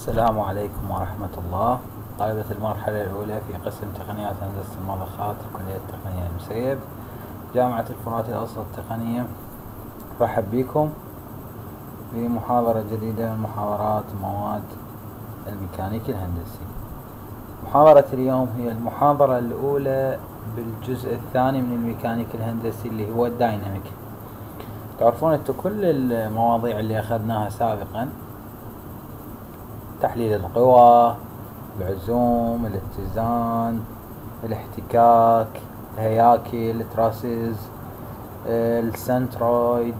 السلام عليكم ورحمة الله. طالبة المرحلة الأولى في قسم تقنيات هندسة المضخات الكلية التقنية المسيب. جامعة الفرات الأوسط التقنية رحب بكم في محاضرة جديدة من محاضرات مواد الميكانيكي الهندسي. محاضرة اليوم هي المحاضرة الأولى بالجزء الثاني من الميكانيكي الهندسي اللي هو الدايناميك. تعرفون أنتم كل المواضيع اللي أخذناها سابقا تحليل القوى العزوم الاتزان الاحتكاك الهياكل ال trusses ال centroid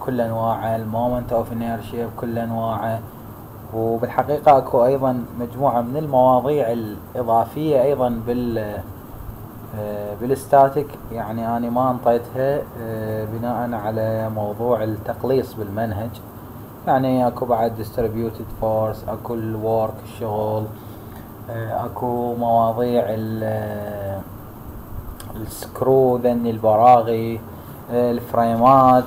كل أنواعه ال moment of inertia بكل أنواعه. وبالحقيقة أكو أيضا مجموعة من المواضيع الإضافية أيضا بال بال static يعني أنا ما أنطيتها بناء على موضوع التقليص بالمنهج. يعني اكو بعد distributed force اكو ال work الشغل اكو مواضيع ال screw ذني البراغي ال frameات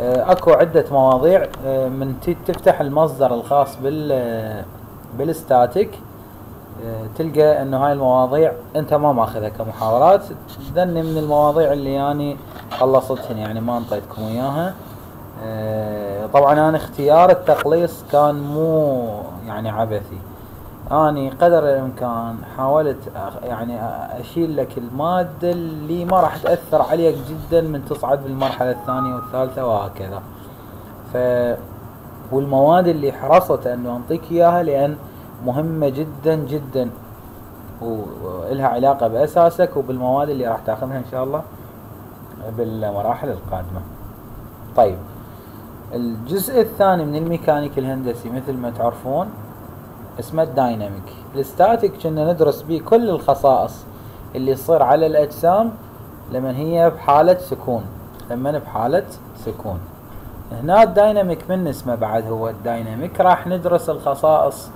اكو عدة مواضيع من تفتح المصدر الخاص بال بال static تلقى انه هاي المواضيع انت ما ماخذها كمحاضرات ذني من المواضيع اللي يعني خلصتهن يعني ما أنطيتكم اياها طبعا أنا اختيار التقليص كان مو يعني عبثي. أني قدر الإمكان حاولت يعني أشيل لك المادة اللي ما راح تأثر عليك جدا من تصعد بالمرحلة الثانية والثالثة وهكذا. ف والمواد اللي حرصت إنه أنطيك إياها لأن مهمة جدا جدا ولها علاقة بأساسك وبالمواد اللي راح تأخذها إن شاء الله بالمراحل القادمة. طيب. الجزء الثاني من الميكانيك الهندسي مثل ما تعرفون اسمه ال dynamic. ال static كنا ندرس به كل الخصائص اللي تصير على الأجسام لما هي بحالة سكون. لما بحالة سكون. هنا ال dynamic من اسمه بعد هو ال dynamic؟ راح ندرس الخصائص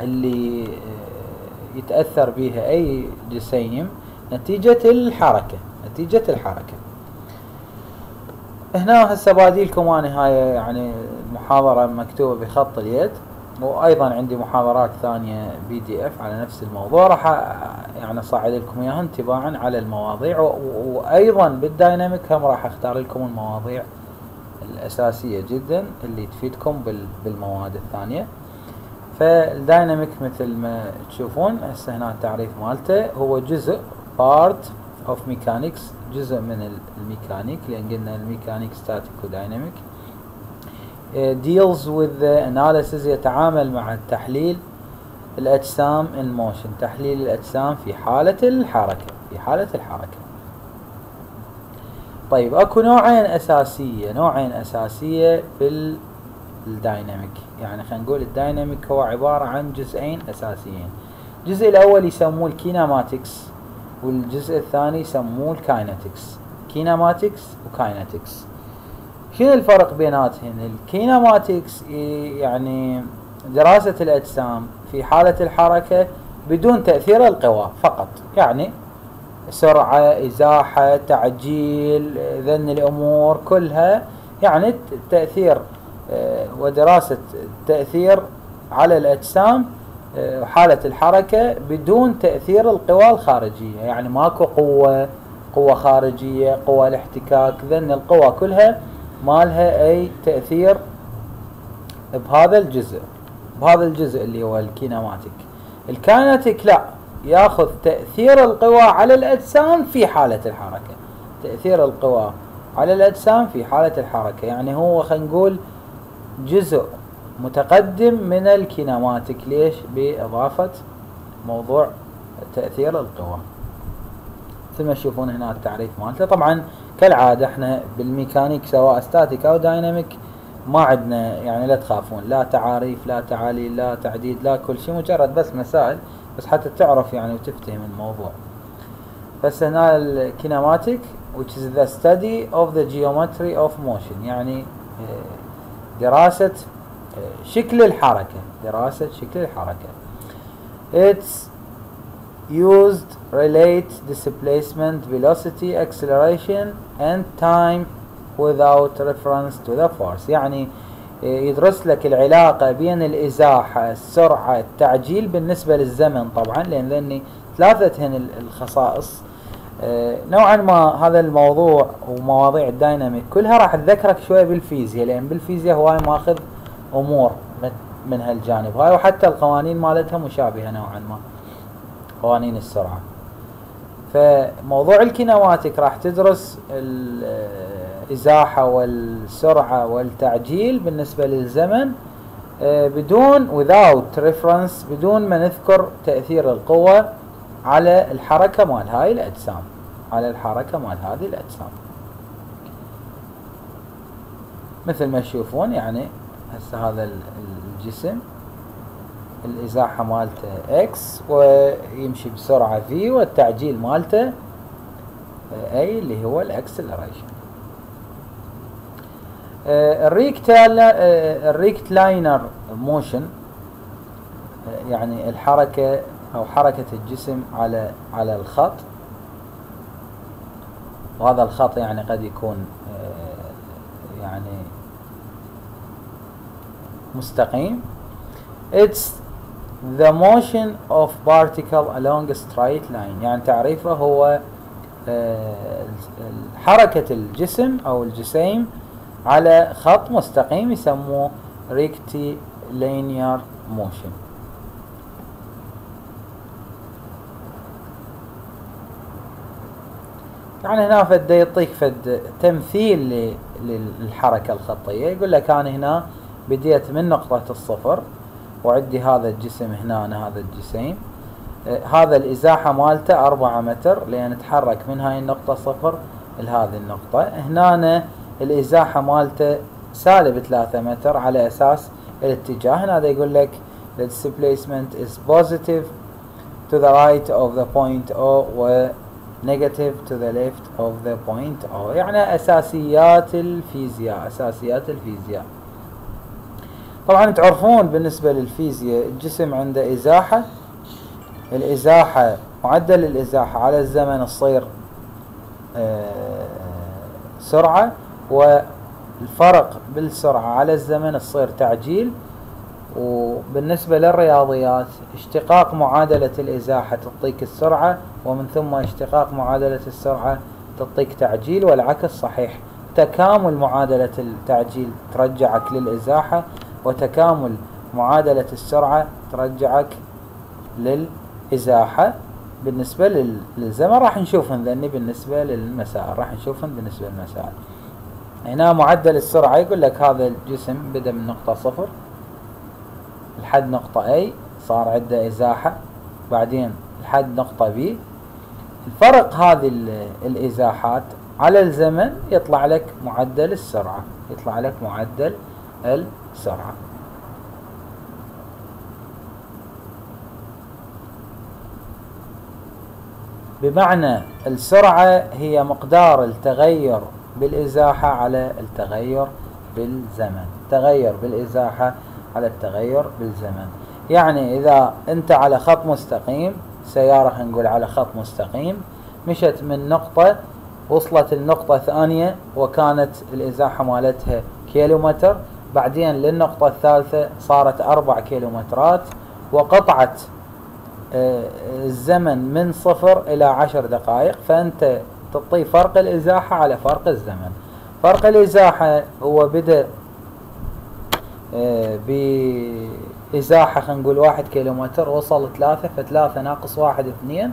اللي يتأثر بها أي جسيم. نتيجة الحركة. نتيجة الحركة. هنا هسه باديلكم أنا هاي يعني محاضرة مكتوبة بخط اليد وأيضا عندي محاضرات ثانية PDF على نفس الموضوع. راح يعني أصعد لكم إياها اتباعا على المواضيع وأيضا بال dynamic هم راح أختار لكم المواضيع الأساسية جدا اللي تفيدكم بالمواد الثانية. فال dynamic مثل ما تشوفون هسه هنا التعريف مالته هو جزء part of mechanics جزء من الميكانيك لأن قلنا الميكانيك static و dynamic with the analysis يتعامل مع التحليل الأجسام in motion. تحليل الأجسام في حالة الحركة في حالة الحركة. طيب أكو نوعين أساسية نوعين أساسية بال dynamic يعني خلينا نقول ال dynamic هو عبارة عن جزئين أساسيين. الجزء الأول يسموه ال kinematics والجزء الثاني يسموه ال kinetics. kinematics و kinetics شنو الفرق بيناتهن؟ ال kinematics يعني دراسة الأجسام في حالة الحركة بدون تأثير القوى فقط. يعني سرعة إزاحة تعجيل ذن الأمور كلها يعني تأثير ودراسة تأثير على الأجسام حالة الحركة بدون تأثير القوى الخارجية. يعني ماكو قوة قوة خارجية قوة الاحتكاك ذن القوى كلها ما لها أي تأثير بهذا الجزء بهذا الجزء اللي هو ال kinematic ال kinetic لا ياخذ تأثير القوى على الأجسام في حالة الحركة. تأثير القوى على الأجسام في حالة الحركة. يعني هو خلينا نقول جزء متقدم من ال kinematic ليش؟ بإضافة موضوع تأثير القوى. مثل ما تشوفون هنا التعريف مالته. طبعا كالعادة إحنا بالميكانيك سواء static أو dynamic ما عندنا يعني لا تخافون. لا تعاريف لا تعاليل لا تعديد لا كل شيء مجرد بس مسائل. بس حتى تعرف يعني وتفتهم الموضوع. بس هنا الكيناماتيك which is the study of the geometry of motion. يعني دراسة شكل الحركة دراسة شكل الحركة. It's used relate displacement velocity acceleration and time without reference to the force. يعني يدرس لك العلاقة بين الإزاحة السرعة التعجيل بالنسبة للزمن طبعا لأن ذني ثلاثة هن الخصائص. آه، نوعا ما هذا الموضوع ومواضيع ال dynamic كلها راح أتذكرك شوية بالفيزياء لأن بالفيزياء هواي ماخذ أمور من هالجانب. هاي وحتى القوانين مالتها مشابهة نوعا ما. قوانين السرعة. فموضوع الكينواتيك راح تدرس الإزاحة والسرعة والتعجيل بالنسبة للزمن آه، بدون without reference بدون ما نذكر تأثير القوة على الحركة مال هاي الأجسام. على الحركة مال هذه الأجسام. مثل ما تشوفون يعني هسه هذا الجسم الإزاحة مالته x ويمشي بسرعة v والتعجيل مالته a اللي هو ال acceleration. ال rectilinear motion يعني الحركة أو حركة الجسم على على الخط. وهذا الخط يعني قد يكون آه، يعني مستقيم. It's the motion of particle along a straight line. يعني تعريفه هو آه، حركة الجسم أو الجسيم على خط مستقيم يسموه rectilinear motion. يعني هنا فد يعطيك فد تمثيل للحركة الخطية. يقول لك أنا هنا بديت من نقطة الصفر وعندي هذا الجسم هنا هذا الجسيم. آه هذا الإزاحة مالته أربعة متر لأن نتحرك من هاي النقطة صفر لهذه النقطة. هنا الإزاحة مالته سالب ثلاثة متر على أساس الاتجاه. هنا يقول لك the displacement is positive to the right of the point O و negative to the left of the point O. يعني أساسيات الفيزياء أساسيات الفيزياء. طبعا تعرفون بالنسبة للفيزياء الجسم عنده إزاحة. الإزاحة معدل الإزاحة على الزمن تصير آه، سرعة والفرق بالسرعة على الزمن تصير تعجيل. وبالنسبة للرياضيات اشتقاق معادلة الإزاحة تعطيك السرعة ومن ثم اشتقاق معادلة السرعة تعطيك تعجيل والعكس صحيح. تكامل معادلة التعجيل ترجعك للإزاحة. وتكامل معادلة السرعة ترجعك للإزاحة. بالنسبة للزمن راح نشوفهم ذني بالنسبة للمسائل راح نشوفهم بالنسبة للمسائل هنا معدل السرعة يقول لك هذا الجسم بدأ من نقطة صفر لحد نقطة A صار عنده إزاحة. بعدين لحد نقطة B. الفرق هذه الإزاحات على الزمن يطلع لك معدل السرعة يطلع لك معدل السرعة بمعنى السرعة هي مقدار التغير بالإزاحة على التغير بالزمن. تغير بالإزاحة على التغير بالزمن. يعني إذا أنت على خط مستقيم سيارة نقول على خط مستقيم مشت من نقطة وصلت النقطة ثانية وكانت الإزاحة مالتها كيلومتر بعدين للنقطة الثالثة صارت أربع كيلومترات وقطعت آه، الزمن من صفر إلى عشر دقائق فأنت تعطي فرق الإزاحة على فرق الزمن. فرق الإزاحة هو بدأ آه، بإزاحة خلينا نقول واحد كيلومتر وصل ثلاثة فثلاثة ناقص واحد اثنين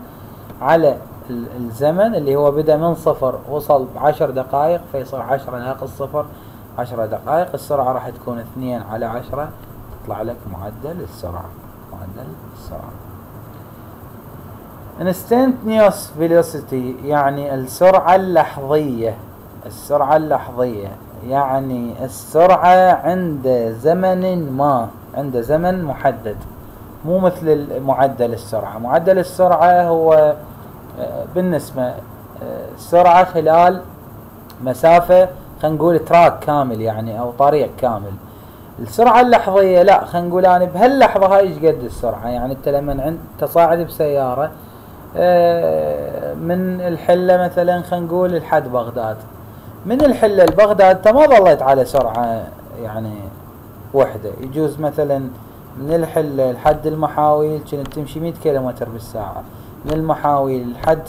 على الزمن اللي هو بدأ من صفر وصل بعشر دقائق فيصير عشرة ناقص صفر. عشرة دقائق السرعة راح تكون اثنين على عشرة. تطلع لك معدل السرعة معدل السرعة. Instantaneous velocity يعني السرعة اللحظية السرعة اللحظية يعني السرعة عند زمن ما عند زمن محدد. مو مثل معدل السرعة. معدل السرعة هو آه، بالنسبة آه، سرعة خلال مسافة خلينا نقول تراك كامل يعني أو طريق كامل. السرعة اللحظية لا خلينا نقول أنا بهاللحظة هاي إيش قد السرعة؟ يعني أنت لما انت تصاعد بسيارة آه، من الحلة مثلا خلينا نقول لحد بغداد. من الحلة لبغداد أنت ما ظليت على سرعة يعني وحدة. يجوز مثلا من الحل لحد المحاويل كنت تمشي 100 كيلومتر بالساعة. من المحاويل لحد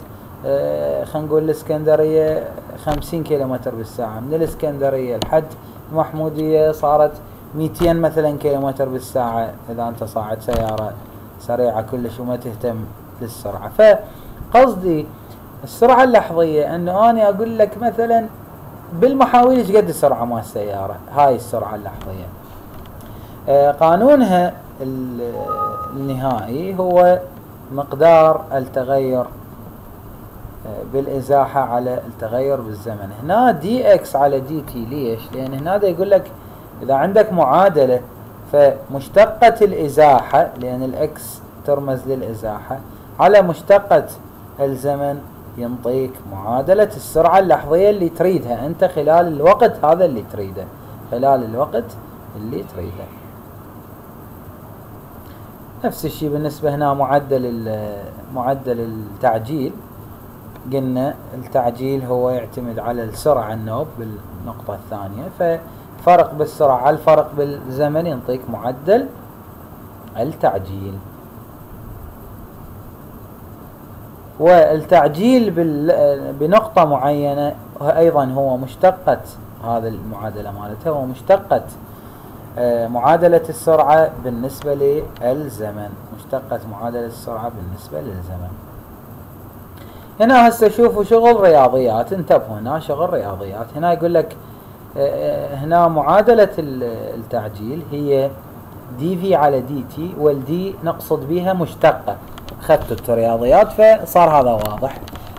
آه، خلينا نقول الإسكندرية 50 كيلومتر بالساعة. من الإسكندرية لحد المحمودية صارت 200 مثلا كيلومتر بالساعة. إذا أنت صاعد سيارة سريعة كلش وما تهتم للسرعة فقصدي السرعة اللحظية أنه أنا أقول لك مثلا بالمحاويل إيش قد السرعة مال السيارة. هاي السرعة اللحظية. آه قانونها النهائي هو مقدار التغير بالإزاحة على التغير بالزمن. هنا dx على dt ليش؟ لأن هنا يقول لك إذا عندك معادلة فمشتقة الإزاحة لأن الإكس ترمز للإزاحة على مشتقة الزمن ينطيك معادلة السرعة اللحظية اللي تريدها. أنت خلال الوقت هذا اللي تريده. خلال الوقت اللي تريده. نفس الشيء بالنسبة هنا معدل معدل التعجيل. قلنا التعجيل هو يعتمد على السرعة النوب بالنقطة الثانية ففرق بالسرعة على الفرق بالزمن ينطيك معدل التعجيل. والتعجيل بنقطة معينة أيضا هو مشتقة هذا المعادلة مالتها هو مشتقة آه، معادلة السرعة بالنسبة للزمن مشتقة معادلة السرعة بالنسبة للزمن. هنا هسه شوفوا شغل رياضيات انتبهوا هنا شغل رياضيات. هنا يقول لك آه، آه، هنا معادلة التعجيل هي دي في على دي تي والدي نقصد بها مشتقة. أخذت الرياضيات فصار هذا واضح.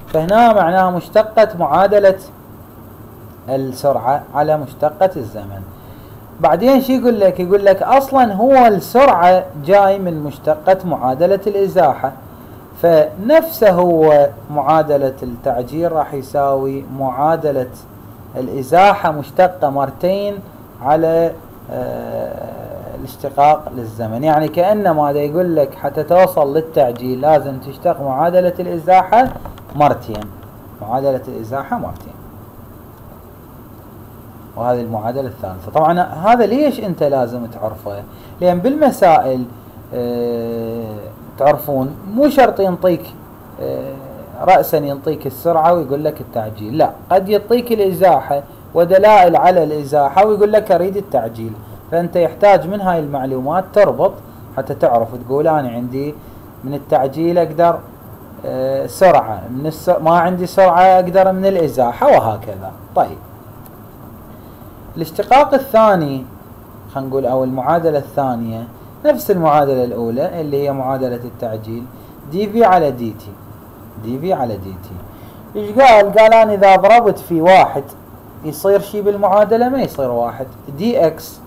فهنا معناها مشتقة معادلة السرعة على مشتقة الزمن. بعدين شو يقول لك؟ يقول لك أصلا هو السرعة جاي من مشتقة معادلة الإزاحة. فنفسه هو معادلة التعجيل راح يساوي معادلة الإزاحة مشتقة مرتين على آه الاشتقاق للزمن. يعني كأنما هذا يقول لك حتى توصل للتعجيل لازم تشتق معادلة الإزاحة مرتين. معادلة الإزاحة مرتين. وهذه المعادلة الثالثة. طبعا هذا ليش أنت لازم تعرفه؟ لأن بالمسائل آه تعرفون مو شرط ينطيك آه رأسا ينطيك السرعة ويقول لك التعجيل لا قد يعطيك الإزاحة ودلائل على الإزاحة ويقول لك أريد التعجيل فأنت يحتاج من هاي المعلومات تربط حتى تعرف تقول أنا عندي من التعجيل أقدر آه، سرعة من. ما عندي سرعة أقدر من الإزاحة وهكذا طيب الاشتقاق الثاني خلينا نقول أو المعادلة الثانية نفس المعادلة الأولى اللي هي معادلة التعجيل. دي في على دي تي. دي في على دي تي. إيش قال؟ قال أنا إذا ضربت في واحد يصير شيء بالمعادلة؟ ما يصير واحد. dx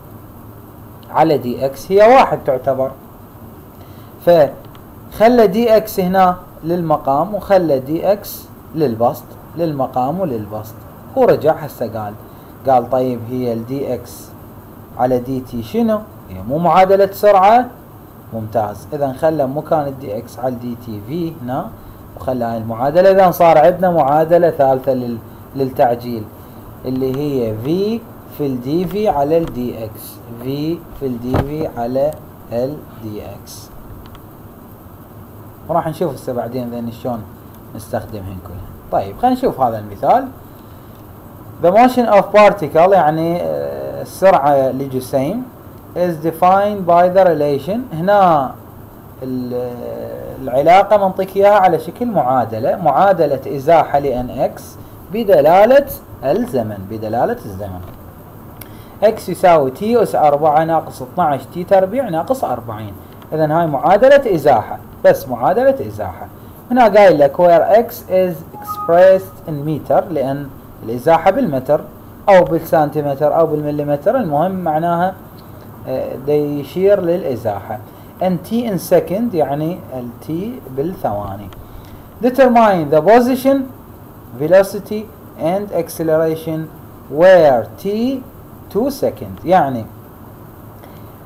على dx هي واحد تعتبر. فخلى dx هنا للمقام وخلى dx للبسط للمقام وللبسط. ورجع هسه قال. قال طيب هي ال dx على dt شنو؟ هي مو معادلة سرعة ممتاز. اذا خلى مكان الدي إكس على ال dt في هنا وخلى هاي المعادلة. اذا صار عندنا معادلة ثالثة للتعجيل اللي هي v في ال dv على ال dx v في ال dv على ال dx وراح نشوف هسه بعدين ذن شلون نستخدمهن كلها طيب خلينا نشوف هذا المثال. The motion of particle يعني آه، السرعة لجسيم is defined by the relation. هنا العلاقة منطي إياها على شكل معادلة. معادلة إزاحة لأن x بدلالة الزمن. بدلالة الزمن. x يساوي t أس 4 ناقص 12 t تربيع ناقص 40 اذا هاي معادلة إزاحة. بس معادلة إزاحة. هنا قايل لك where x is expressed in meter لأن الإزاحة بالمتر أو بالسنتيمتر أو بالمليمتر. المهم معناها ده يشير للازاحة ان تي ان second يعني التي بالثواني. determine the position velocity and acceleration where t 2 second يعني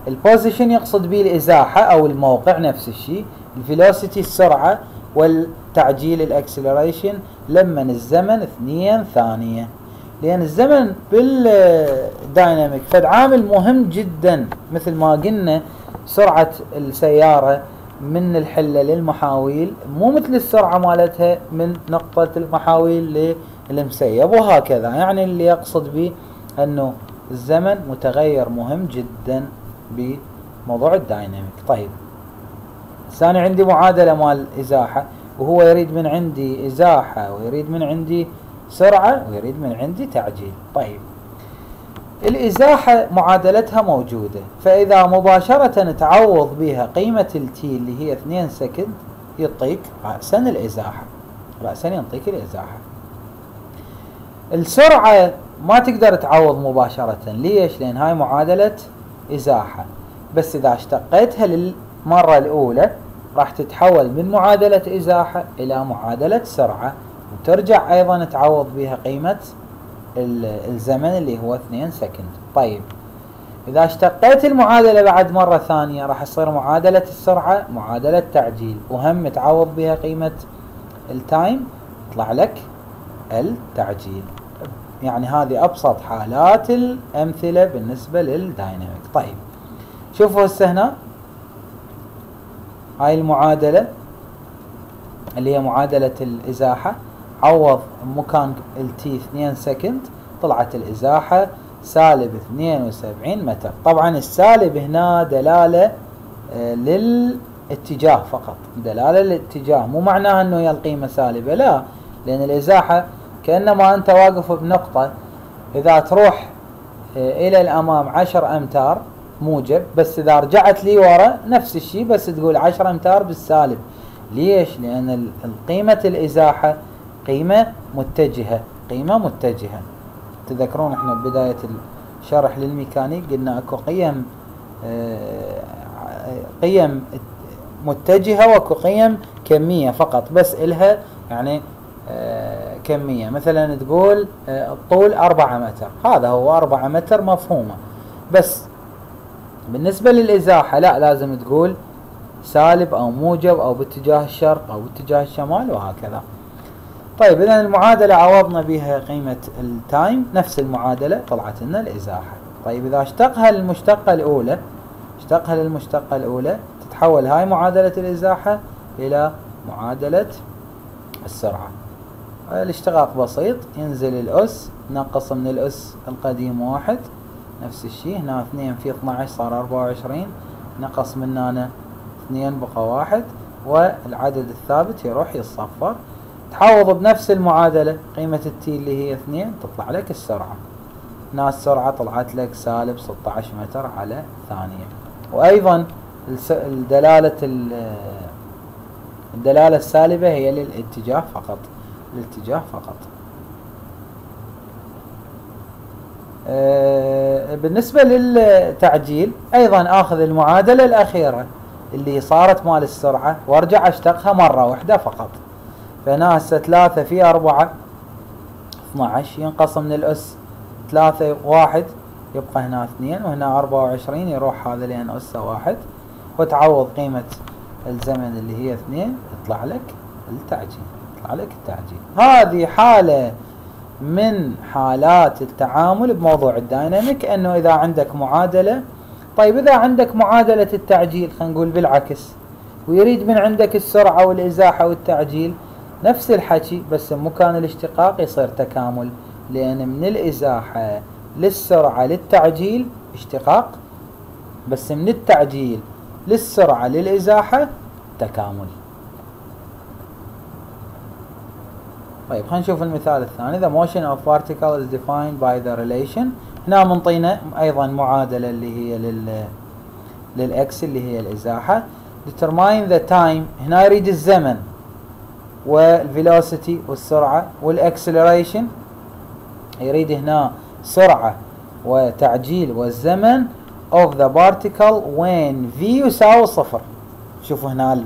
ال position يقصد به الإزاحة أو الموقع نفس الشيء. ال velocity السرعة والتعجيل ال acceleration لما الزمن 2 ثانية. لأن الزمن بال dynamic فد عامل مهم جدا. مثل ما قلنا سرعة السيارة من الحلة للمحاويل مو مثل السرعة مالتها من نقطة المحاويل للمسيب وهكذا. يعني اللي يقصد به أنه الزمن متغير مهم جدا بموضوع ال dynamic. طيب آني عندي معادلة مال إزاحة وهو يريد من عندي إزاحة ويريد من عندي سرعة ويريد من عندي تعجيل. طيب. الإزاحة معادلتها موجودة. فإذا مباشرة تعوض بها قيمة ال t اللي هي 2 second يعطيك رأسا الإزاحة. رأسا يعطيك الإزاحة. السرعة ما تقدر تعوض مباشرة. ليش؟ لأن هاي معادلة إزاحة. بس إذا اشتقيتها للمرة الأولى راح تتحول من معادلة إزاحة إلى معادلة سرعة. وترجع أيضا تعوض بها قيمة الزمن اللي هو 2 سكند. طيب. إذا اشتقيت المعادلة بعد مرة ثانية راح تصير معادلة السرعة معادلة تعجيل وهم تعوض بها قيمة ال time يطلع لك التعجيل. يعني هذه أبسط حالات الأمثلة بالنسبة لل dynamic طيب. شوفوا هسه هنا. هاي المعادلة اللي هي معادلة الإزاحة. عوض مكان ال t 2 second طلعت الإزاحة سالب 72 متر. طبعا السالب هنا دلالة آه، للاتجاه فقط. دلالة للاتجاه. مو معناها إنه هي القيمة سالبة لا. لأن الإزاحة كأنما أنت واقف بنقطة. إذا تروح آه، إلى الأمام 10 أمتار موجب بس إذا رجعت لي ورا نفس الشيء بس تقول 10 أمتار بالسالب. ليش؟ لأن قيمة الإزاحة قيمة متجهة قيمة متجهة. تذكرون إحنا بداية الشرح للميكانيك قلنا أكو قيم آه، قيم متجهة وأكو قيم كمية فقط بس إلها يعني آه، كمية. مثلا تقول آه، الطول أربعة متر. هذا هو أربعة متر مفهومة. بس بالنسبة للإزاحة لا لازم تقول سالب أو موجب أو باتجاه الشرق أو باتجاه الشمال وهكذا. طيب اذا المعادلة عوضنا بها قيمة التايم نفس المعادلة طلعت لنا الإزاحة. طيب إذا اشتقها للمشتقه الأولى اشتقها للمشتقة الأولى تتحول هاي معادلة الإزاحة إلى معادلة السرعة. الاشتقاق بسيط ينزل الأس نقص من الأس القديم واحد نفس الشيء هنا اثنين في 12 صار 24 نقص من هنا اثنين بقى واحد والعدد الثابت يروح يتصفر. تحوض بنفس المعادلة. قيمة التي اللي هي اثنين تطلع لك السرعة. هنا السرعة طلعت لك سالب 16 متر على ثانية. وأيضا الدلالة الدلالة السالبة هي للاتجاه فقط. الاتجاه فقط. آه، بالنسبة للتعجيل أيضا أخذ المعادلة الأخيرة اللي صارت مال السرعة وأرجع أشتقها مرة واحدة فقط. فهنا هسه ثلاثة في أربعة. 12 ينقسم من الأس ثلاثة واحد يبقى هنا اثنين وهنا أربعة وعشرين يروح هذا لأن أسه واحد. وتعوض قيمة الزمن اللي هي اثنين يطلع لك التعجيل يطلع لك التعجيل. هذه حالة من حالات التعامل بموضوع الدايناميك أنه إذا عندك معادلة طيب إذا عندك معادلة التعجيل خلينا نقول بالعكس ويريد من عندك السرعة والإزاحة والتعجيل نفس الحكي بس مكان الاشتقاق يصير تكامل لأن من الإزاحة للسرعة للتعجيل اشتقاق بس من التعجيل للسرعة للإزاحة تكامل. طيب خلينا نشوف المثال الثاني. The motion of particle is defined by the relation. هنا منطينا أيضا معادلة اللي هي لل للإكس اللي هي الإزاحة. Determine the time. هنا يريد الزمن. وال velocity والسرعة وال acceleration. يريد هنا سرعة وتعجيل والزمن of the particle when v يساوي صفر. شوفوا هنا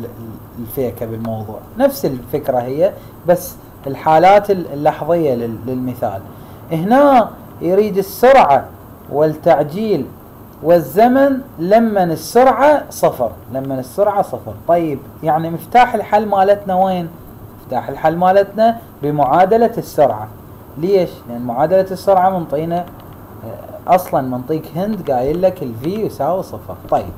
الفكرة بالموضوع. نفس الفكرة هي بس الحالات اللحظية للمثال. هنا يريد السرعة والتعجيل والزمن لما السرعة صفر. لما السرعة صفر. طيب يعني مفتاح الحل مالتنا وين؟ مفتاح الحل مالتنا بمعادلة السرعة. ليش؟ لأن معادلة السرعة منطينا أصلا منطيك هند قايل لك الفي يساوي صفر. طيب.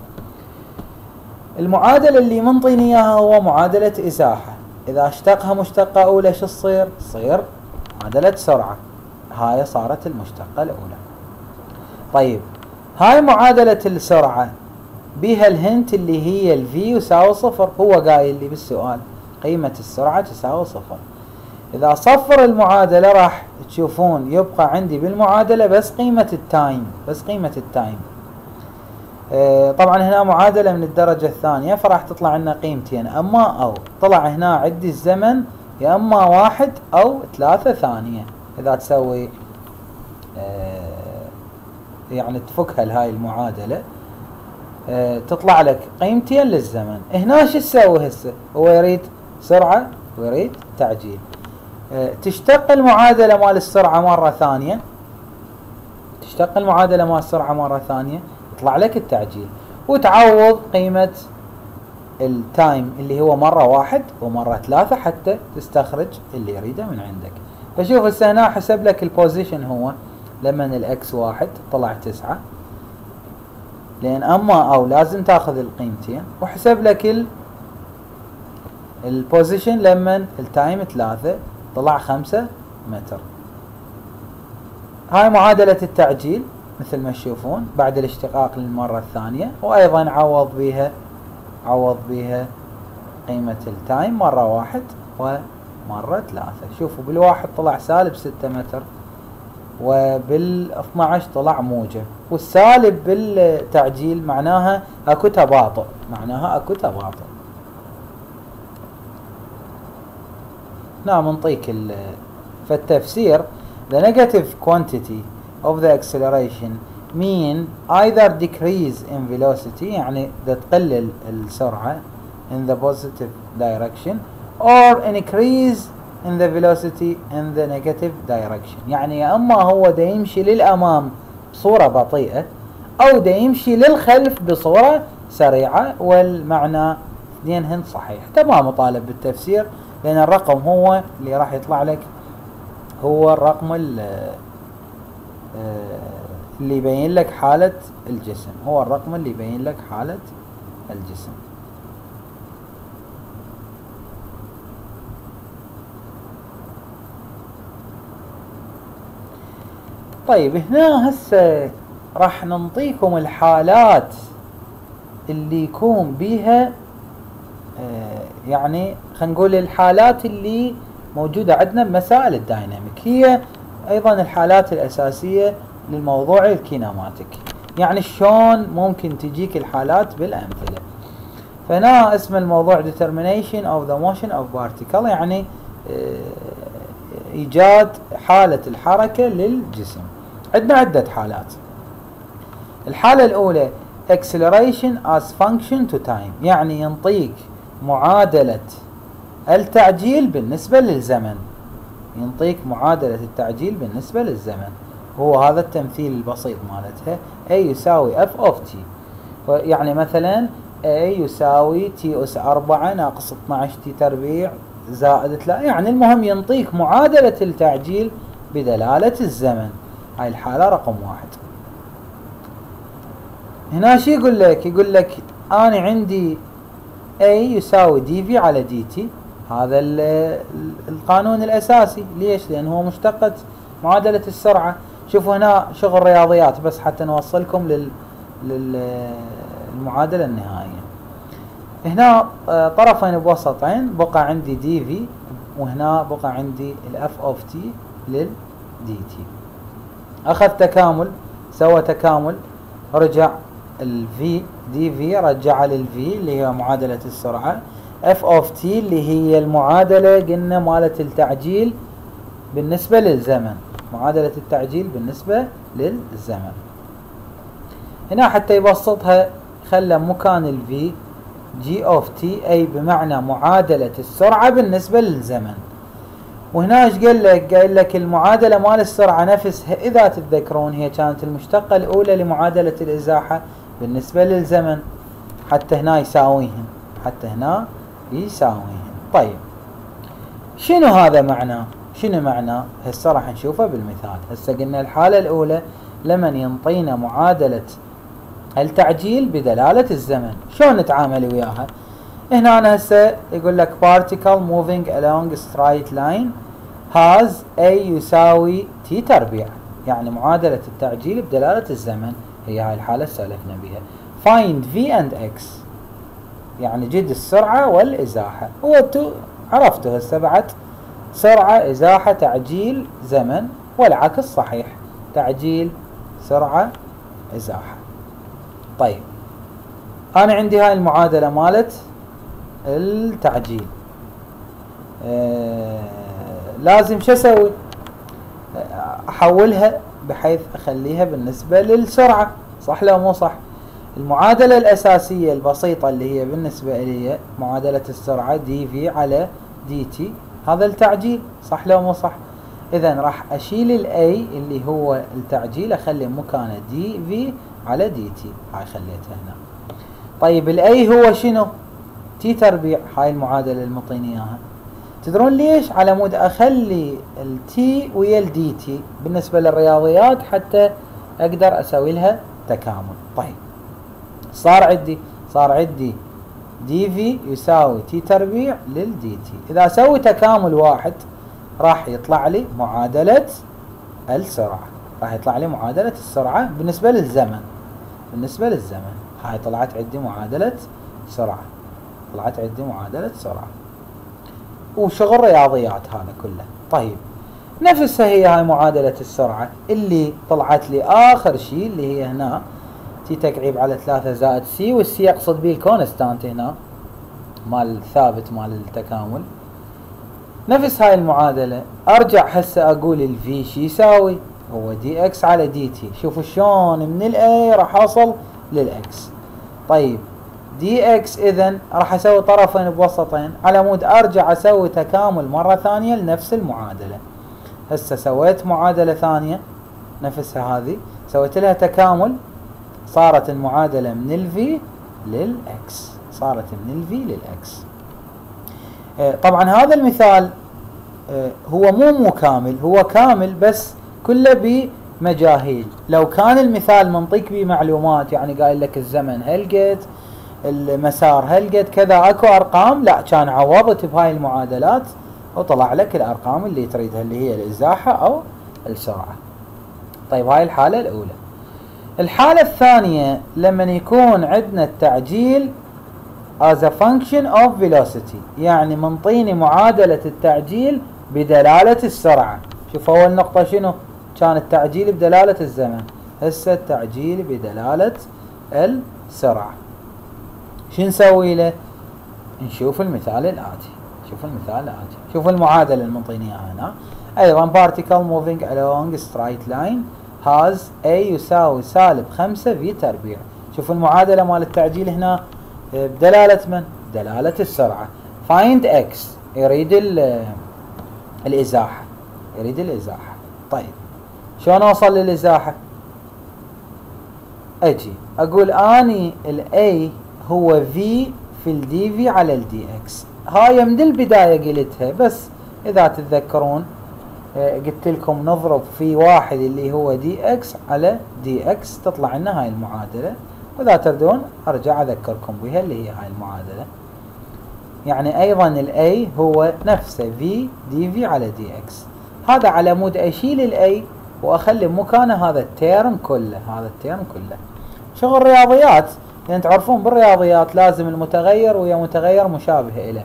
المعادلة اللي منطيني إياها هو معادلة إزاحة. إذا أشتقها مشتقة أولى شو تصير؟ تصير معادلة سرعة. هاي صارت المشتقة الأولى. طيب. هاي معادلة السرعة. بها ال hint اللي هي ال v يساوي صفر. هو قايل لي بالسؤال. قيمة السرعة تساوي صفر إذا صفر المعادلة راح تشوفون يبقى عندي بالمعادلة بس قيمة ال time بس قيمة ال time. آه طبعا هنا معادلة من الدرجة الثانية فراح تطلع لنا قيمتين أما أو. طلع هنا عندي الزمن يا أما واحد أو ثلاثة ثانية. إذا تسوي آه يعني تفكها لهاي المعادلة آه تطلع لك قيمتين للزمن. هنا شو تسوي هسه؟ هو يريد سرعة ويريد تعجيل. آه تشتق المعادلة مال السرعة مرة ثانية. تشتق المعادلة مال السرعة مرة ثانية يطلع لك التعجيل. وتعوض قيمة ال time اللي هو مرة واحد ومرة ثلاثة حتى تستخرج اللي يريده من عندك. فشوف هسه هنا حسب لك ال position هو. لمن ال x واحد طلع تسعة. لأن أما أو لازم تأخذ القيمتين. وحسب لك ال position لمن ال time ثلاثة طلع خمسة متر. هاي معادلة التعجيل مثل ما تشوفون بعد الاشتقاق للمرة الثانية وأيضا عوض بها عوض بها قيمة التايم مرة واحد ومرة ثلاثة. شوفوا بالواحد طلع سالب ستة متر وبال 12 طلع موجب والسالب بالتعجيل معناها اكو تباطؤ معناها اكو تباطؤ نعم نعطيك فالتفسير the negative quantity of the acceleration mean either decrease in velocity يعني تقلل السرعة in the positive direction or increase in the velocity in the negative direction يعني يا اما هو دا يمشي للامام بصورة بطيئة أو دا يمشي للخلف بصورة سريعة والمعنى اثنين هن صحيح تمام مطالب بالتفسير لأن الرقم هو اللي راح يطلع لك هو الرقم آه، اللي يبين لك حالة الجسم. هو الرقم اللي يبين لك حالة الجسم. طيب هنا هسه راح ننطيكم الحالات اللي يكون بيها يعني خلينا نقول الحالات اللي موجودة عندنا بمسائل ال dynamic هي أيضا الحالات الأساسية للموضوع ال kinematic يعني شلون ممكن تجيك الحالات بالأمثلة. فهنا اسم الموضوع determination of the motion of particle يعني آه إيجاد حالة الحركة للجسم. عندنا عدة حالات. الحالة الأولى acceleration as function to time يعني ينطيك معادلة التعجيل بالنسبة للزمن. ينطيك معادلة التعجيل بالنسبة للزمن. هو هذا التمثيل البسيط مالتها. A يساوي F of T. يعني مثلا A يساوي T أس 4 ناقص 12 T تربيع زائد 3 يعني المهم ينطيك معادلة التعجيل بدلالة الزمن. هاي الحالة رقم واحد. هنا شي يقول لك؟ يقول لك أنا عندي A يساوي دي في على دي تي هذا القانون الأساسي. ليش؟ لأن هو مشتقة معادلة السرعة. شوفوا هنا شغل رياضيات بس حتى نوصلكم لل للمعادلة النهائية. هنا آه، طرفين بوسطين بقى عندي دي في وهنا بقى عندي ال f of t لل dt أخذ تكامل سوى تكامل رجع ال v dv رجع لل v اللي هي معادلة السرعة. f of t اللي هي المعادلة قلنا مالة التعجيل بالنسبة للزمن. معادلة التعجيل بالنسبة للزمن. هنا حتى يبسطها خلى مكان ال v g of t أي بمعنى معادلة السرعة بالنسبة للزمن. وهنا إيش قال لك؟ قال لك المعادلة مال السرعة نفسها إذا تتذكرون هي كانت المشتقة الأولى لمعادلة الإزاحة. بالنسبة للزمن حتى هنا يساويهن حتى هنا يساويهن طيب شنو هذا معناه؟ شنو معناه هسه راح نشوفه بالمثال. هسه قلنا الحالة الأولى لمن ينطينا معادلة التعجيل بدلالة الزمن. شلون نتعامل وياها؟ هنا أنا هسه يقول لك particle moving along straight line has A يساوي T تربيع يعني معادلة التعجيل بدلالة الزمن. هي هاي الحالة اللي سولفنا بها find V and X يعني جد السرعة والإزاحة. هو عرفتوا هسه بعد. سرعة إزاحة تعجيل زمن والعكس صحيح. تعجيل سرعة إزاحة. طيب. أنا عندي هاي المعادلة مالت التعجيل. آه لازم شو أسوي؟ أحولها بحيث أخليها بالنسبة للسرعة. صح لو مو صح؟ المعادلة الأساسية البسيطة اللي هي بالنسبة لي معادلة السرعة دي في على dt هذا التعجيل. صح لو مو صح؟ اذا راح أشيل ال A اللي هو التعجيل أخلي مكانه dV على dt هاي خليتها هنا. طيب ال A هو شنو؟ t تربيع. هاي المعادلة المعطيني إياها. تدرون ليش؟ على مود أخلي ال t ويا ال dt بالنسبة للرياضيات حتى أقدر أسوي لها تكامل. طيب. صار عندي صار عندي dV يساوي t تربيع لل dt إذا أسوي تكامل واحد راح يطلع لي معادلة السرعة. راح يطلع لي معادلة السرعة بالنسبة للزمن. بالنسبة للزمن. هاي طلعت عندي معادلة سرعة. طلعت عندي معادلة سرعة. وشغل رياضيات هذا كله. طيب نفسها هي هاي معادلة السرعة اللي طلعت لي آخر شيء اللي هي هنا. t تكعيب على ثلاثة زائد C وال C يقصد به ال constant هنا مال الثابت مال التكامل. نفس هاي المعادلة أرجع هسه أقول ال V شي يساوي؟ هو dx على dt شوفوا شلون من ال A راح اوصل لل x طيب dx اذا راح أسوي طرفين بوسطين. على مود أرجع أسوي تكامل مرة ثانية لنفس المعادلة. هسه سويت معادلة ثانية نفسها هذه. سويت لها تكامل. صارت المعادلة من الفي للاكس صارت من الفي للاكس آه، طبعا هذا المثال آه، هو مو مو كامل. هو كامل بس كله بمجاهيل. لو كان المثال منطيك بمعلومات يعني قايل لك الزمن هالقد المسار. هالقد كذا أكو أرقام؟ لا كان عوضت بهاي المعادلات وطلع لك الأرقام اللي تريدها اللي هي الإزاحة أو السرعة. طيب هاي الحالة الأولى. الحالة الثانية لما يكون عندنا التعجيل as a function of velocity يعني منطيني معادلة التعجيل بدلالة السرعة. شوف أول نقطة شنو؟ كان التعجيل بدلالة الزمن. هسه التعجيل بدلالة السرعة. شو نسوي له؟ نشوف المثال الآتي. شوف المثال الآتي. شوف المعادلة المنطيني هنا. أيضا particle moving along straight line has A يساوي سالب خمسة V تربيع. شوف المعادلة مال التعجيل هنا. بدلالة من؟ دلالة السرعة. Find x. يريد الإزاحة. يريد الإزاحة. طيب. شلون أوصل للإزاحة؟ أجي. أقول أني ال A هو V في ال dV على ال dx هاي من البداية قلتها بس إذا تتذكرون آه، قلت لكم نضرب في واحد اللي هو dx على dx تطلع لنا هاي المعادلة. وإذا تردون أرجع أذكركم بها اللي هي هاي المعادلة. يعني أيضا ال A هو نفسه V dV على dx هذا على مود أشيل ال A وأخلي مكانه هذا ال term كله هذا ال term كله. شغل رياضيات يعني تعرفون بالرياضيات لازم المتغير ويا متغير مشابه له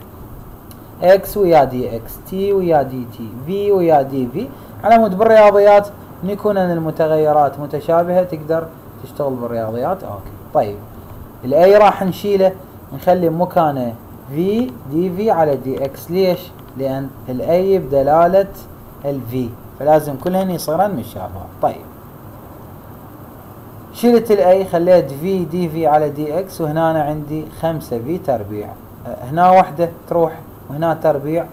x ويا dx t ويا dt V ويا dV على مود بالرياضيات يكون المتغيرات متشابهة تقدر تشتغل بالرياضيات. أوكي. طيب. ال A راح نشيله نخلي مكانه V dV على dx ليش؟ لأن ال A بدلالة ال V فلازم كلهن يصيرن مشابهة طيب. شلت ال A خليت V dV على dx وهنا أنا عندي خمسة V تربيع. هنا واحدة تروح وهنا تربيع.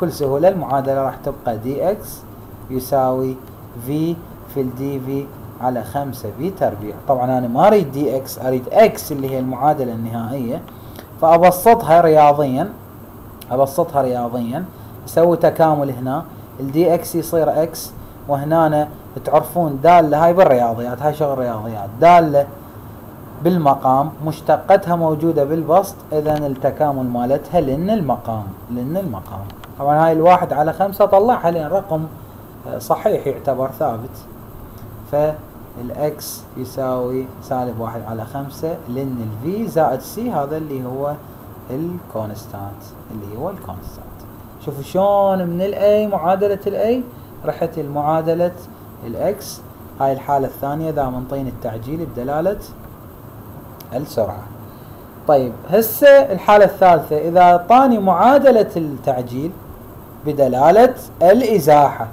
كل سهولة المعادلة راح تبقى dx يساوي V في ال dV على خمسة V تربيع. طبعا أنا ما أريد dx أريد x اللي هي المعادلة النهائية. فأبسطها رياضيا أبسطها رياضيا. أسوي تكامل هنا. ال dx يصير x وهنا تعرفون دالة هاي بالرياضيات هاي شغل رياضيات. دالة بالمقام مشتقتها موجودة بالبسط إذا التكامل مالتها ln المقام ln المقام. طبعا هاي الواحد على خمسة طلعها لأن رقم صحيح يعتبر ثابت. فال x يساوي سالب واحد على خمسة ln ال V زائد C هذا اللي هو ال constant اللي هو ال constant. شوفوا شلون من ال A معادلة ال A رحت لمعادلة ال x هاي الحالة الثانية إذا منطيني التعجيل بدلالة السرعة. طيب هسه الحالة الثالثة إذا أعطاني معادلة التعجيل بدلالة الإزاحة.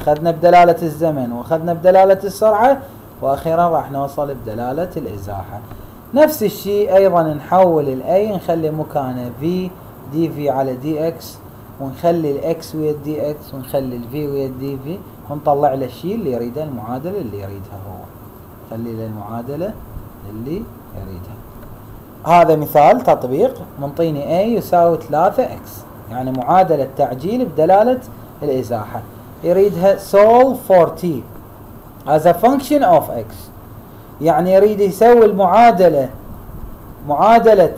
أخذنا بدلالة الزمن وأخذنا بدلالة السرعة وأخيرا راح نوصل بدلالة الإزاحة. نفس الشيء أيضا نحول ال A نخلي مكانه V dV على dx ونخلي ال x ويا ال dx ونخلي ال V ويا ال dV ونطلع له الشيء اللي يريده المعادلة اللي يريدها هو. خلي له المعادلة اللي يريدها. هذا مثال تطبيق منطيني A يساوي 3 x يعني معادلة تعجيل بدلالة الإزاحة. يريدها solve for t as a function of x. يعني يريد يسوي المعادلة معادلة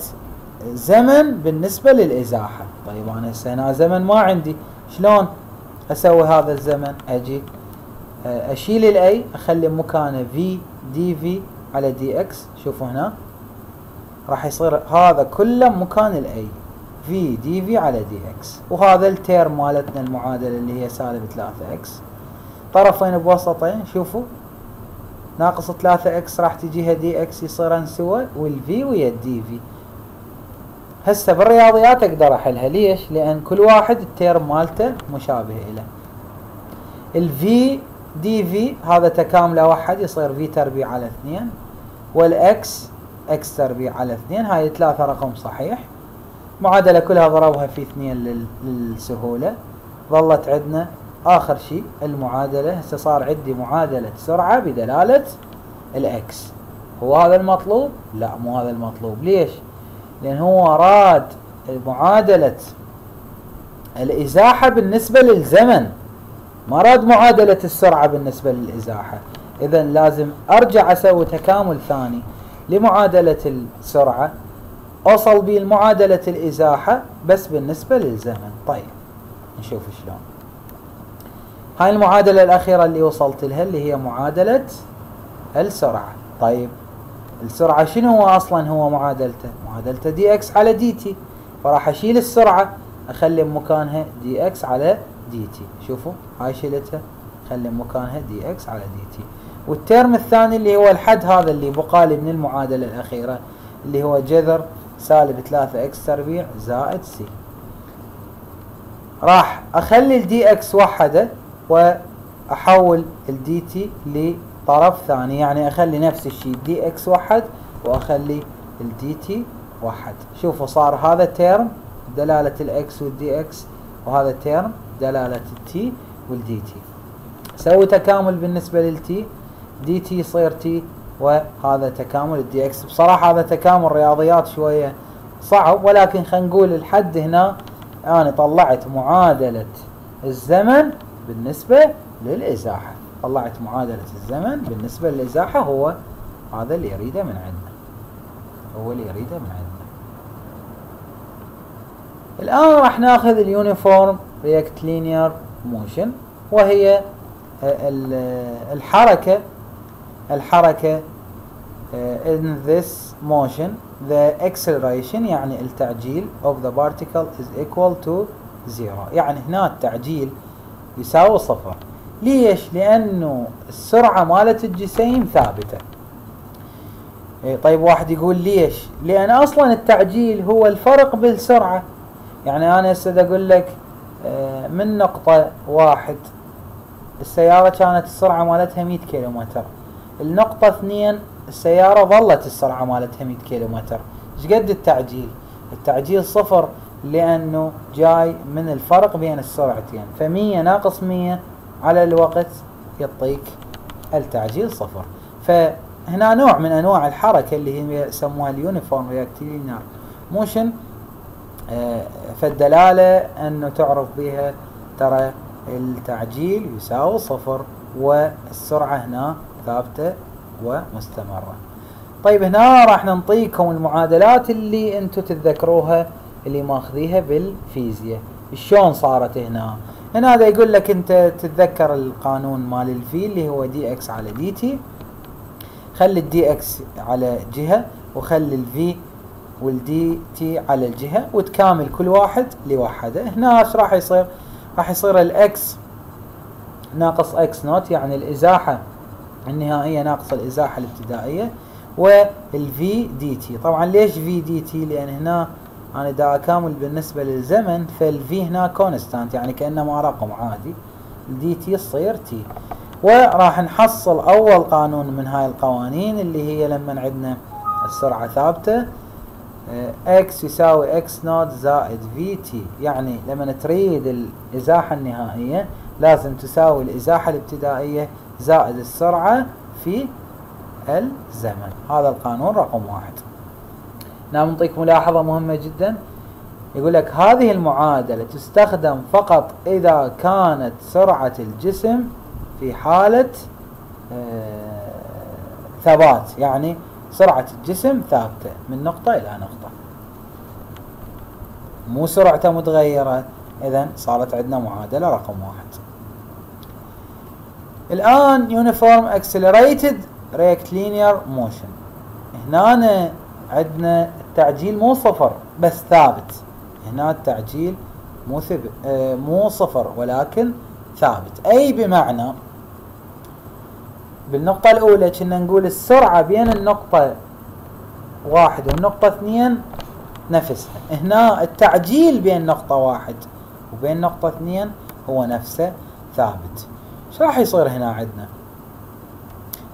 زمن بالنسبة للإزاحة. طيب أنا هنا زمن ما عندي. شلون أسوي هذا الزمن؟ أجي أشيل ال A أخلي مكانه V dV على dx شوفوا هنا. راح يصير هذا كله مكان ال A V dV على dx وهذا ال term مالتنا المعادلة اللي هي سالب 3 x طرفين بوسطين شوفوا. ناقص 3 x راح تجيها dx يصيرن سوا وال v ويا ال dv هسه بالرياضيات أقدر أحلها. ليش؟ لأن كل واحد ال term مالته مشابه له ال v dv هذا تكامله واحد يصير في تربيع على اثنين والاكس إكس تربيع على اثنين. هاي ثلاثة رقم صحيح. معادلة كلها ضربها في اثنين للسهولة. ظلت عندنا آخر شيء المعادلة. هسه صار عندي معادلة سرعة بدلالة الاكس هو هذا المطلوب؟ لا مو هذا المطلوب. ليش؟ لأن هو راد معادلة الإزاحة بالنسبة للزمن. ما راد معادلة السرعة بالنسبة للإزاحة. إذا لازم أرجع أسوي تكامل ثاني لمعادلة السرعة. أوصل به المعادلة الإزاحة بس بالنسبة للزمن. طيب نشوف شلون. هاي المعادلة الأخيرة اللي وصلت لها اللي هي معادلة السرعة. طيب. السرعة شنو هو أصلا هو معادلته؟ معادلته dx على dt فراح أشيل السرعة أخلي مكانها dx على dt شوفوا هاي شيلتها خلي مكانها dx على dt وال term الثاني اللي هو الحد هذا اللي بقالي من المعادلة الأخيرة اللي هو جذر سالب 3 إكس تربيع زائد سي راح أخلي ال dx وحده وأحول ال dt لطرف ثاني يعني أخلي نفس الشيء dx وحد وأخلي ال dt وحد شوفوا صار هذا term دلالة ال x وال dx وهذا term دلالة ال t وال dt سوي تكامل بالنسبة لل t dt يصير t وهذا تكامل ال dx بصراحة هذا تكامل رياضيات شوية صعب ولكن خلينا نقول الحد هنا أنا طلعت معادلة الزمن بالنسبة للإزاحة. طلعت معادلة الزمن بالنسبة للإزاحة هو هذا اللي يريده من عندنا. هو اللي يريده من عندنا. الآن راح ناخذ ال uniform rectilinear motion وهي آه، الحركة الحركة آه، in this motion the acceleration يعني التعجيل of the particle is equal to zero. يعني هنا التعجيل يساوي صفر. ليش؟ لأنه السرعة مالت الجسيم ثابتة. إيه، طيب واحد يقول ليش؟ لأن أصلا التعجيل هو الفرق بالسرعة. يعني أنا هسه أقول لك آه، من نقطة واحد السيارة كانت السرعة مالتها 100 كيلومتر. النقطة اثنين السيارة ظلت السرعة مالتها 100 كيلومتر. إيش قد التعجيل؟ التعجيل صفر لأنه جاي من الفرق بين السرعتين. فمية ناقص مية على الوقت يعطيك التعجيل صفر. فهنا نوع من أنواع الحركة اللي هي يسموها ال uniform rectilinear motion آه، فالدلالة أنه تعرف بها ترى التعجيل يساوي صفر والسرعة هنا ثابتة ومستمرة. طيب هنا راح ننطيكم المعادلات اللي أنتم تتذكروها اللي ماخذيها بالفيزياء. شلون صارت هنا؟ هنا هذا يقول لك انت تتذكر القانون مال ال v اللي هو dx على dt خلي ال dx على جهة وخلي ال v وال dt على الجهة وتكامل كل واحد لوحده. هنا إيش راح يصير راح يصير ال x ناقص x note يعني الإزاحة النهائية ناقص الإزاحة الابتدائية والفي دي تي طبعا ليش في دي تي لأن هنا أنا دا اكامل بالنسبة للزمن فالفي هنا كونستانت يعني كأنما رقم عادي. ال dt تصير t وراح نحصل أول قانون من هاي القوانين اللي هي لما عندنا السرعة ثابتة. x يساوي x nought زائد v t يعني لما تريد الإزاحة النهائية لازم تساوي الإزاحة الابتدائية زائد السرعة في الزمن. هذا القانون رقم واحد. نعم نعطيك ملاحظة مهمة جدا. يقول لك هذه المعادلة تستخدم فقط إذا كانت سرعة الجسم في حالة آه ثبات يعني سرعة الجسم ثابتة من نقطة إلى نقطة. مو سرعته متغيرة. إذا صارت عندنا معادلة رقم واحد. الآن Uniform Accelerated Rectilinear Motion. هنا عندنا التعجيل مو صفر بس ثابت. هنا التعجيل مو ثبت آه مو صفر ولكن ثابت. أي بمعنى؟ بالنقطة الأولى كنا نقول السرعة بين النقطة واحد والنقطة اثنين نفسها هنا التعجيل بين نقطة واحد وبين نقطة اثنين هو نفسه ثابت. إيش راح يصير هنا عندنا؟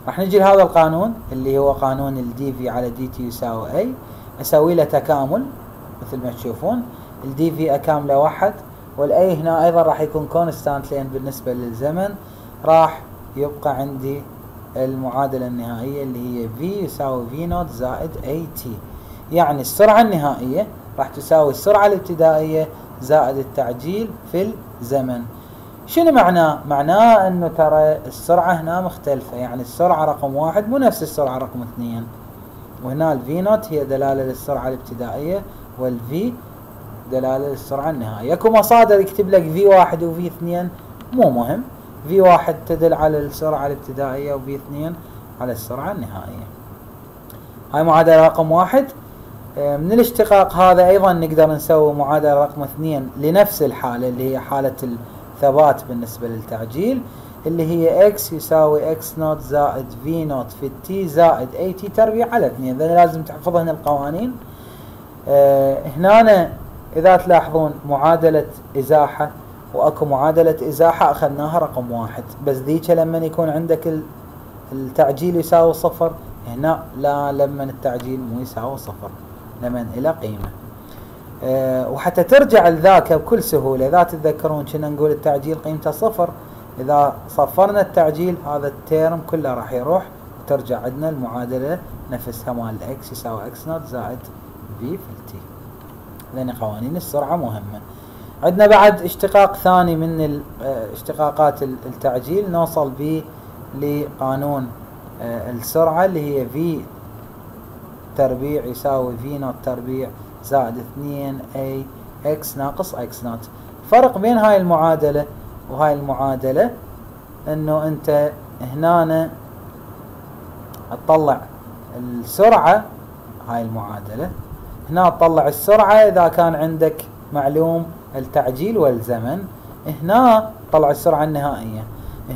راح نجي لهذا القانون اللي هو قانون ال dv على dt يساوي a أسوي له تكامل مثل ما تشوفون. ال dv اكامله واحد وال a هنا أيضا راح يكون constant لأن بالنسبة للزمن. راح يبقى عندي المعادلة النهائية اللي هي V يساوي V nought زائد AT يعني السرعة النهائية راح تساوي السرعة الابتدائية زائد التعجيل في الزمن. شنو معناه؟ معناه إنه ترى السرعة هنا مختلفة يعني السرعة رقم واحد مو نفس السرعة رقم اثنين. وهنا ال v nought هي دلالة للسرعة الابتدائية وال v دلالة للسرعة النهائية. اكو مصادر يكتب لك v واحد و v اثنين مو مهم. v واحد تدل على السرعة الابتدائية و v اثنين على السرعة النهائية. هاي معادلة رقم واحد. آه، من الاشتقاق هذا أيضا نقدر نسوي معادلة رقم اثنين لنفس الحالة اللي هي حالة الثبات بالنسبة للتعجيل اللي هي x يساوي x nought زائد v nought في t زائد at تربيع على اثنين. اذا لازم تحفظ القوانين. آه هنا إذا تلاحظون معادلة إزاحة وأكو معادلة إزاحة أخذناها رقم واحد. بس ذيك لما يكون عندك التعجيل يساوي صفر هنا لا لما التعجيل مو يساوي صفر. لمن إلى قيمة. أه وحتى ترجع لذاك بكل سهولة. إذا تتذكرون كنا نقول التعجيل قيمته صفر. إذا صفرنا التعجيل هذا ال term كله راح يروح وترجع عندنا المعادلة نفسها مال x يساوي x nought زائد v في ال t لأن قوانين السرعة مهمة. عندنا بعد اشتقاق ثاني من آه، اشتقاقات التعجيل. نوصل به لقانون آه، السرعة اللي هي v تربيع يساوي V naught تربيع زائد اثنين A X ناقص X naught. الفرق بين هاي المعادلة وهاي المعادلة إنه أنت هنا تطلع السرعة هاي المعادلة. هنا تطلع السرعة إذا كان عندك معلوم التعجيل والزمن. هنا طلع السرعة النهائية.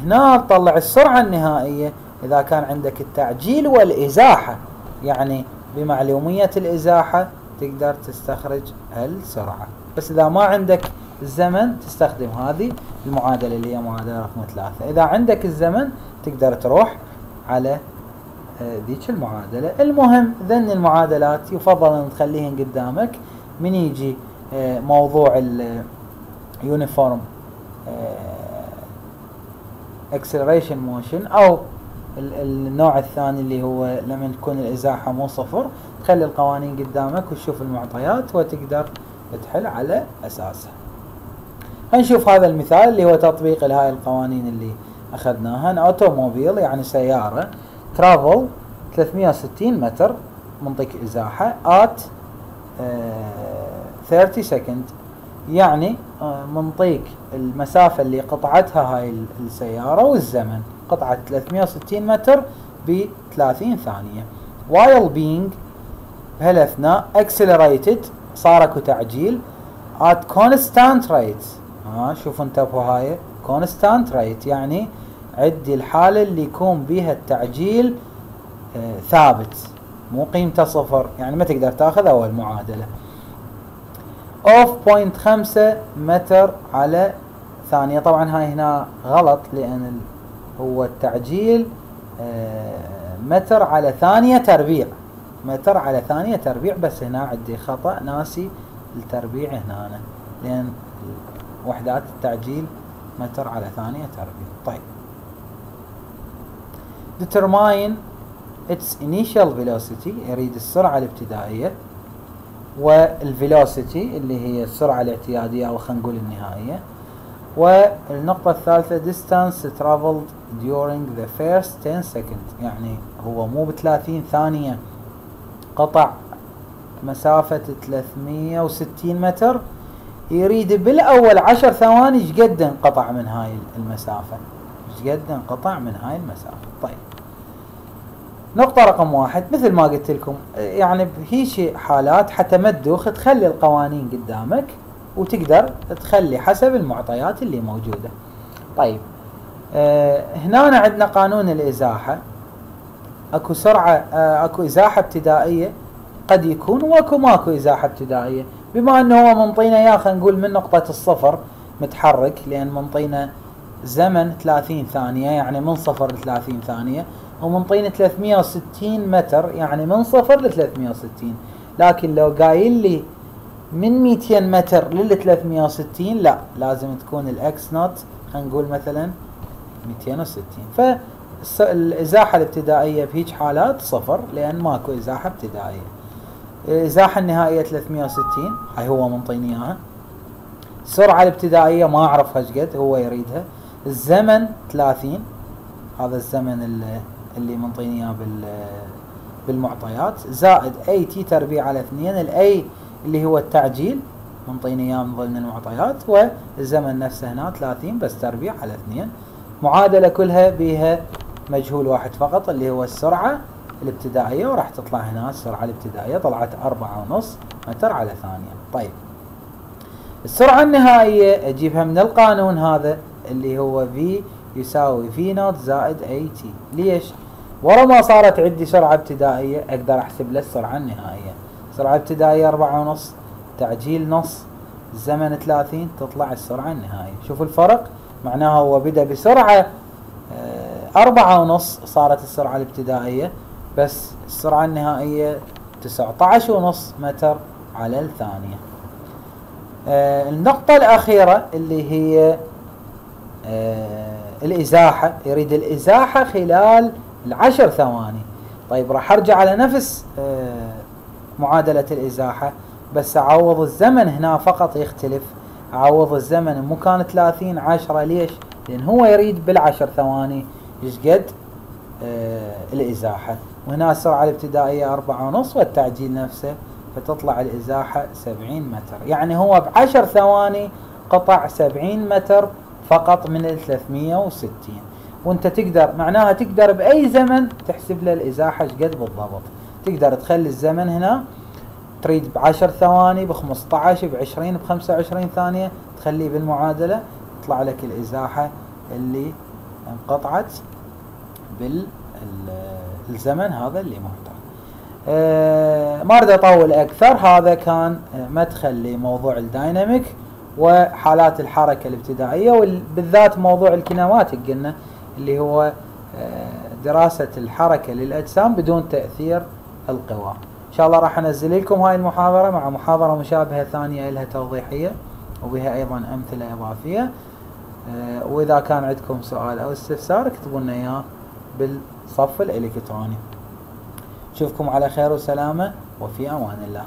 هنا تطلع السرعة النهائية إذا كان عندك التعجيل والإزاحة يعني بمعلومية الإزاحة تقدر تستخرج السرعة. بس إذا ما عندك الزمن تستخدم هذه المعادلة اللي هي معادلة رقم ثلاثة. إذا عندك الزمن تقدر تروح على آه، ذيك المعادلة. المهم ذن المعادلات يفضل أن تخليهن قدامك من يجي آه، موضوع اليونيفورم acceleration motion أو النوع الثاني اللي هو لما تكون الإزاحة مو صفر تخلي القوانين قدامك وتشوف المعطيات وتقدر تحل على أساسها. هنشوف هذا المثال اللي هو تطبيق لهاي القوانين اللي أخذناها. automobile يعني سيارة travel 360 متر منطي إزاحة at 30 second. يعني آه، منطيك المسافة اللي قطعتها هاي السيارة والزمن. قطعة 360 متر ب 30 ثانية. While being بهالاثناء accelerated صار اكو تعجيل at constant rate. ها شوفوا انتبهوا هاي. constant rate يعني عدي الحالة اللي يكون بها التعجيل آه ثابت. مو قيمته صفر. يعني ما تقدر تاخذ أول معادلة. of point متر على ثانية. طبعا هاي هنا غلط لأن هو التعجيل آه متر على ثانية تربيع. متر على ثانية تربيع بس هنا عندي خطأ ناسي. التربيع هنا. لأن وحدات التعجيل متر على ثانية تربيع. طيب. Determine its initial velocity يريد السرعة الابتدائية. والفيلوسيتي اللي هي السرعة الاعتيادية أو خلينا نقول النهائية. والنقطة الثالثة distance traveled during the first 10 seconds. يعني هو مو ب 30 ثانية. قطع مسافة 360 متر. يريد بالأول عشر ثواني إيش قد انقطع من هاي المسافة؟ إيش قد انقطع من هاي المسافة؟ طيب. نقطة رقم واحد مثل ما قلت لكم يعني هيك حالات حتى ما تدوخ تخلي القوانين قدامك. وتقدر تخلي حسب المعطيات اللي موجودة. طيب آه هنا عندنا قانون الإزاحة. أكو سرعة آه أكو إزاحة ابتدائية قد يكون وأكو ماكو إزاحة ابتدائية. بما أنه هو منطينا اياه خلينا نقول من نقطة الصفر متحرك لأن منطينا زمن 30 ثانية يعني من صفر ل 30 ثانية ومنطينا 360 متر يعني من صفر ل 360 لكن لو قايل لي من 200 متر لل 360 لا لازم تكون ال X naught خلينا نقول مثلا 260 فالازاحة الابتدائية بهيج حالات صفر لأن ماكو إزاحة ابتدائية. الإزاحة النهائية 360 هاي هو منطيني إياها. السرعة الابتدائية ما اعرفها إيش قد هو يريدها. الزمن 30 هذا الزمن اللي, اللي منطيني إياه بال بالمعطيات. زائد A T تربيع على اثنين ال A اللي هو التعجيل منطيني اياه من ضمن المعطيات والزمن نفسه هنا 30 بس تربيع على اثنين. معادلة كلها بها مجهول واحد فقط اللي هو السرعة الابتدائية وراح تطلع هنا السرعة الابتدائية طلعت أربعة ونص متر على ثانية. طيب. السرعة النهائية أجيبها من القانون هذا اللي هو V يساوي V naught زائد A T ليش؟ ورا ما صارت عندي سرعة ابتدائية أقدر أحسب له السرعة النهائية. سرعة ابتدائية أربعة ونص تعجيل نص الزمن 30 تطلع السرعة النهائية. شوفوا الفرق معناها هو بدأ بسرعة آه، أربعة ونص صارت السرعة الابتدائية بس السرعة النهائية 19 ونص متر على الثانية. آه النقطة الأخيرة اللي هي آه الإزاحة يريد الإزاحة خلال العشر ثواني. طيب راح أرجع على نفس معادلة الإزاحة بس أعوض الزمن هنا فقط يختلف. أعوض الزمن مو كان 30 10 ليش؟ لأن هو يريد بالعشر ثواني. إيش قد؟ آه الإزاحة. وهنا السرعة الابتدائية أربعة ونص والتعجيل نفسه فتطلع الإزاحة سبعين متر. يعني هو بعشر ثواني قطع سبعين متر فقط من الثلاثمية وستين. وأنت تقدر معناها تقدر بأي زمن تحسب له الإزاحة قد بالضبط. تقدر تخلي الزمن هنا تريد بعشر ثواني بخمسة عشر بعشرين بخمسة وعشرين ثانية تخليه بالمعادلة. يطلع لك الإزاحة اللي انقطعت بال الزمن هذا اللي محتاج أه ما أريد أطول أكثر. هذا كان مدخل لموضوع ال dynamic وحالات الحركة الابتدائية وبالذات موضوع ال kinematic قلنا اللي هو أه دراسة الحركة للأجسام بدون تأثير القوى. إن شاء الله راح أنزل لكم هاي المحاضرة مع محاضرة مشابهة ثانية لها توضيحية وبها أيضا أمثلة إضافية. أه وإذا كان عندكم سؤال أو استفسار اكتبوا لنا إياه بالصف الإلكتروني. نشوفكم على خير وسلامة وفي أمان الله.